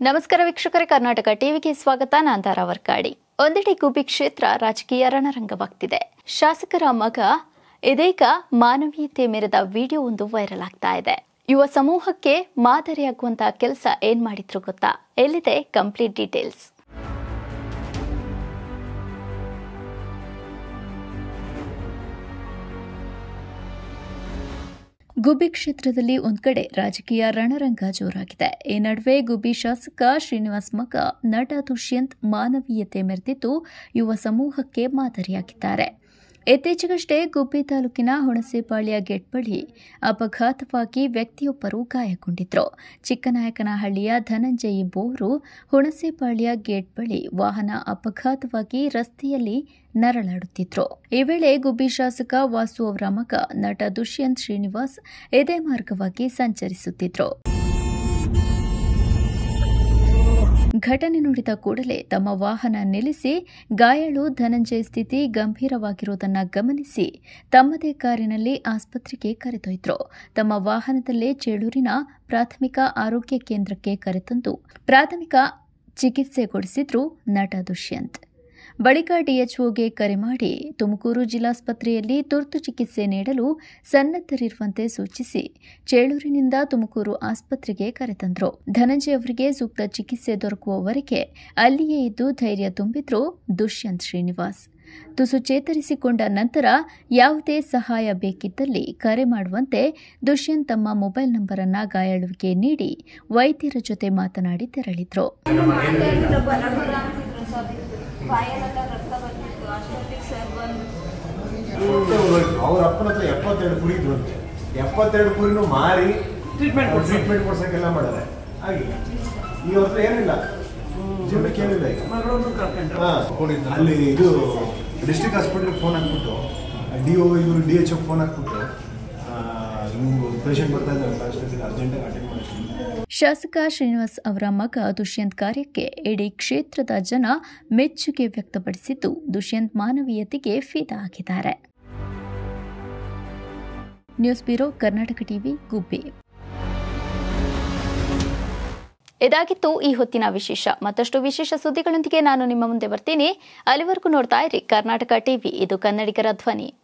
ನಮಸ್ಕಾರ ವೀಕ್ಷಕರೇ, ಕರ್ನಾಟಕ ಟಿವಿಗೆ ಸ್ವಾಗತ. ನಾನ್ ವರ್ಕಾಡಿ ಒಂದೆಡೆ ಗುಬಿ ಕ್ಷೇತ್ರ ರಾಜಕೀಯ ರಣರಂಗವಾಗ್ತಿದೆ. ಶಾಸಕರ ಮಗ, ಇದೀಗ ಮಾನವೀಯತೆ ಮೆರೆದ ವಿಡಿಯೋ ಒಂದು ವೈರಲ್ ಆಗ್ತಾ ಇದೆ. ಯುವ ಸಮೂಹಕ್ಕೆ ಮಾದರಿಯಾಗುವಂತಹ ಕೆಲಸ ಏನ್ ಮಾಡಿದ್ರು ಗೊತ್ತಾ? ಎಲ್ಲಿದೆ ಕಂಪ್ಲೀಟ್ ಡೀಟೇಲ್ಸ್? ಗುಬ್ಬಿ ಕ್ಷೇತ್ರದಲ್ಲಿ ಒಂದು ಕಡೆ ರಾಜಕೀಯ ರಣರಂಗ ಜೋರಾಗಿದೆ. ಈ ನಡುವೆ ಗುಬ್ಬಿ ಶಾಸಕ ಶ್ರೀನಿವಾಸ್ ಮಗ, ನಟ ದುಷ್ಯಂತ್ ಮಾನವೀಯತೆ ಮೆರೆದಿದ್ದು ಯುವ ಸಮೂಹಕ್ಕೆ ಮಾದರಿಯಾಗಿದ್ದಾರೆ. ಇತ್ತೀಚೆಗಷ್ಟೇ ಗುಬ್ಬಿ ತಾಲೂಕಿನ ಹುಣಸೆಪಾಳ್ಯ ಗೇಟ್ ಬಳಿ ಅಪಘಾತವಾಗಿ ವ್ಯಕ್ತಿಯೊಬ್ಬರು ಗಾಯಗೊಂಡಿದ್ರು. ಚಿಕ್ಕನಾಯಕನಹಳ್ಳಿಯ ಧನಂಜಯಿ ಎಂಬುವರು ಹುಣಸೆಪಾಳ್ಯ ಗೇಟ್ ಬಳಿ ವಾಹನ ಅಪಘಾತವಾಗಿ ರಸ್ತೆಯಲ್ಲಿ ನರಳಾಡುತ್ತಿದ್ರು. ಈ ವೇಳೆ ಗುಬ್ಬಿ ಶಾಸಕ ವಾಸು ಅವರ ಮಗ ನಟ ದುಷ್ಯಂತ್ ಶ್ರೀನಿವಾಸ್ ಎದೆ ಮಾರ್ಗವಾಗಿ ಸಂಚರಿಸುತ್ತಿದ್ರು. ಘಟನೆ ನುಡಿದ ಕೂಡಲೇ ತಮ್ಮ ವಾಹನ ನಿಲ್ಲಿಸಿ ಗಾಯಾಳು ಧನಂಜಯ ಸ್ಥಿತಿ ಗಂಭೀರವಾಗಿರುವುದನ್ನು ಗಮನಿಸಿ ತಮ್ಮದೇ ಕಾರಿನಲ್ಲಿ ಆಸ್ಪತ್ರೆಗೆ ಕರೆದೊಯ್ದರು. ತಮ್ಮ ವಾಹನದಲ್ಲೇ ಚೇಳೂರಿನ ಪ್ರಾಥಮಿಕ ಆರೋಗ್ಯ ಕೇಂದ್ರಕ್ಕೆ ಕರೆತಂದು ಪ್ರಾಥಮಿಕ ಚಿಕಿತ್ಸೆಗೊಳಿಸಿದ್ರು ನಟ ದುಷ್ಯಂತ್. ಬಳಿಕ ಡಿಎಚ್ಒಗೆ ಕರೆ ಮಾಡಿ ತುಮಕೂರು ಜಿಲ್ಲಾಸ್ಪತ್ರೆಯಲ್ಲಿ ತುರ್ತು ಚಿಕಿತ್ಸೆ ನೀಡಲು ಸನ್ನದ್ಧರಿರುವಂತೆ ಸೂಚಿಸಿ ಚೇಳೂರಿನಿಂದ ತುಮಕೂರು ಆಸ್ಪತ್ರೆಗೆ ಕರೆತಂದರು ಧನಂಜಯ ಅವರಿಗೆ ಸೂಕ್ತ ಚಿಕಿತ್ಸೆ ದೊರಕುವವರೆಗೆ ಅಲ್ಲಿಯೇ ಇದ್ದು ಧೈರ್ಯ ತುಂಬಿದ್ರು ದುಷ್ಯಂತ್ ಶ್ರೀನಿವಾಸ್. ತುಸು ಚೇತರಿಸಿಕೊಂಡ ನಂತರ ಯಾವುದೇ ಸಹಾಯ ಬೇಕಿದ್ದಲ್ಲಿ ಕರೆ ಮಾಡುವಂತೆ ದುಷ್ಯಂತ್ ತಮ್ಮ ಮೊಬೈಲ್ ನಂಬರ್ ಅನ್ನ ಗಾಯಾಳುವಿಗೆ ನೀಡಿ ವೈದ್ಯರ ಜೊತೆ ಮಾತನಾಡಿ ತೆರಳಿದ್ರು. ಬಾಯಲ್ಲೆಲ್ಲ ರಕ್ತ ಬರ್ತಿತ್ತು ಅಷ್ಟೊತ್ತಿಗೆ ಸರ್ ಬಂದು. ಅವ್ರ ಅಪ್ಪನ ಹತ್ರ ಎಪ್ಪತ್ತೆರಡು ಕುರಿ ಇದ್ರು ಅಂತೆ. ಎಪ್ಪತ್ತೆರಡು ಕುರಿನೂ ಮಾರಿ ಟ್ರೀಟ್ಮೆಂಟ್ ಟ್ರೀಟ್ಮೆಂಟ್ ಕೊಡ್ಸೋಕ್ಕೆಲ್ಲ ಮಾಡಿದ್ರೆ ಆಗಿಲ್ಲ ಈ ಹತ್ರ ಏನಿಲ್ಲ. ಜೀವನಕ್ಕೆ ಏನಿಲ್ಲ ಈಗ. ಮಗಳನ್ನು ಕರ್ಕೊಂಡ್ರು. ಅಲ್ಲಿ ಇದು ಡಿಸ್ಟ್ರಿಕ್ಟ್ ಹಾಸ್ಪಿಟ್ಲಿಗೆ ಫೋನ್ ಹಾಕ್ಬಿಟ್ಟು ಡಿ ಒ ಇವರು ಡಿ ಎಚ್ ಫೋನ್ ಹಾಕ್ಬಿಟ್ಟು ಇವರು ಪೇಷಂಟ್ ಬರ್ತಾ ಇದ್ದಾರೆ ಅಷ್ಟೇ ಅರ್ಜೆಂಟಾಗಿ ಅಟೆಂಡ್ ಮಾಡಿ ಶಾಸಕ ಶ್ರೀನಿವಾಸ್ ಅವರ ಮಗ ದುಷ್ಯಂತ್ ಕಾರ್ಯಕ್ಕೆ ಇಡೀ ಕ್ಷೇತ್ರದ ಜನ ಮೆಚ್ಚುಗೆ ವ್ಯಕ್ತಪಡಿಸಿದ್ದು ದುಷ್ಯಂತ್ ಮಾನವೀಯತೆಗೆ ಫಿದಾ ಆಗಿದ್ದಾರೆ. News bureau Karnataka TV, Gubbi. ಇದಾಗಿತ್ತು ಈ ಹೊತ್ತಿನ ವಿಶೇಷ. ಮತ್ತಷ್ಟು ವಿಶೇಷ ಸುದ್ದಿಗಳೊಂದಿಗೆ ನಾನು ನಿಮ್ಮ ಮುಂದೆ ಬರ್ತೀನಿ. ಅಲ್ಲಿವರೆಗೂ ನೋಡ್ತಾ ಇರಿ ಕರ್ನಾಟಕ ಟಿವಿ. ಇದು ಕನ್ನಡಿಗರ ಧ್ವನಿ.